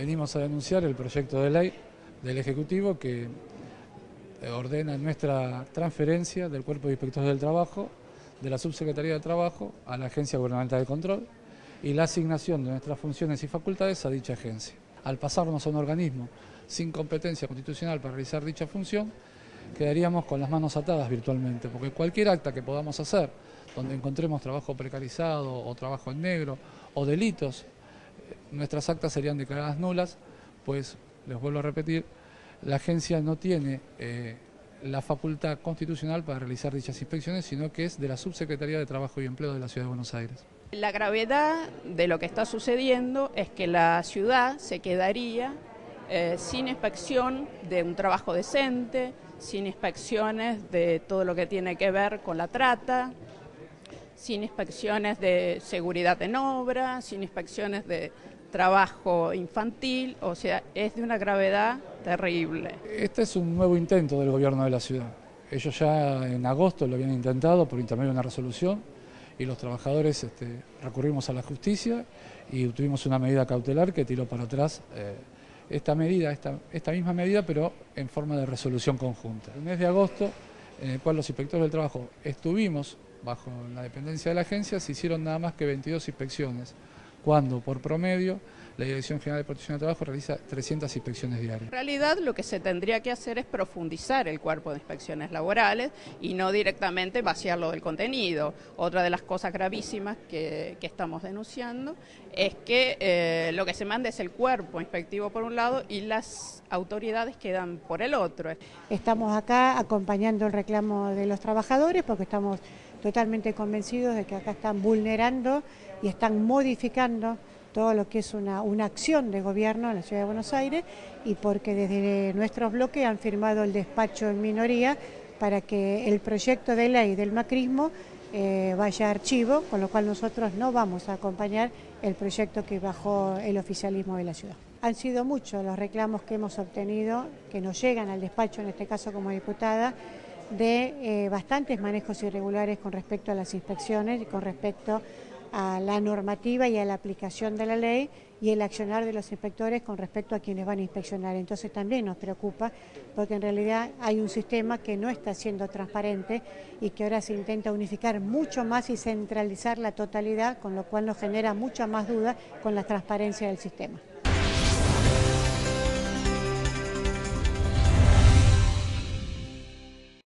venimos a denunciar el proyecto de ley del Ejecutivo que ordena nuestra transferencia del Cuerpo de Inspectores del Trabajo, de la Subsecretaría de Trabajo a la Agencia Gubernamental de Control y la asignación de nuestras funciones y facultades a dicha agencia. Al pasarnos a un organismo sin competencia constitucional para realizar dicha función, quedaríamos con las manos atadas virtualmente, porque cualquier acta que podamos hacer, donde encontremos trabajo precarizado o trabajo en negro o delitos, eh, nuestras actas serían declaradas nulas, pues, les vuelvo a repetir, la agencia no tiene eh, la facultad constitucional para realizar dichas inspecciones, sino que es de la Subsecretaría de Trabajo y Empleo de la Ciudad de Buenos Aires. La gravedad de lo que está sucediendo es que la ciudad se quedaría eh, sin inspección de un trabajo decente, sin inspecciones de todo lo que tiene que ver con la trata, sin inspecciones de seguridad en obra, sin inspecciones de trabajo infantil, o sea, es de una gravedad terrible. Este es un nuevo intento del gobierno de la ciudad. Ellos ya en agosto lo habían intentado por intermedio de una resolución y los trabajadores este, recurrimos a la justicia y tuvimos una medida cautelar que tiró para atrás eh, esta medida, esta, esta misma medida, pero en forma de resolución conjunta. El mes de agosto, en el cual los inspectores del trabajo estuvimos bajo la dependencia de la agencia, se hicieron nada más que 22 inspecciones cuando por promedio la Dirección General de Protección de Trabajo realiza 300 inspecciones diarias. En realidad lo que se tendría que hacer es profundizar el cuerpo de inspecciones laborales y no directamente vaciarlo del contenido. Otra de las cosas gravísimas que, estamos denunciando es que eh, lo que se manda es el cuerpo inspectivo por un lado y las autoridades quedan por el otro. Estamos acá acompañando el reclamo de los trabajadores porque estamos totalmente convencidos de que acá están vulnerando y están modificando todo lo que es una, una, acción de gobierno en la Ciudad de Buenos Aires y porque desde nuestros bloques han firmado el despacho en minoría para que el proyecto de ley del macrismo eh, vaya a archivo, con lo cual nosotros no vamos a acompañar el proyecto que bajó el oficialismo de la ciudad. Han sido muchos los reclamos que hemos obtenido, que nos llegan al despacho, en este caso como diputada, de eh, bastantes manejos irregulares con respecto a las inspecciones y con respecto a la normativa y a la aplicación de la ley y el accionar de los inspectores con respecto a quienes van a inspeccionar. Entonces también nos preocupa porque en realidad hay un sistema que no está siendo transparente y que ahora se intenta unificar mucho más y centralizar la totalidad, con lo cual nos genera mucha más duda con la transparencia del sistema.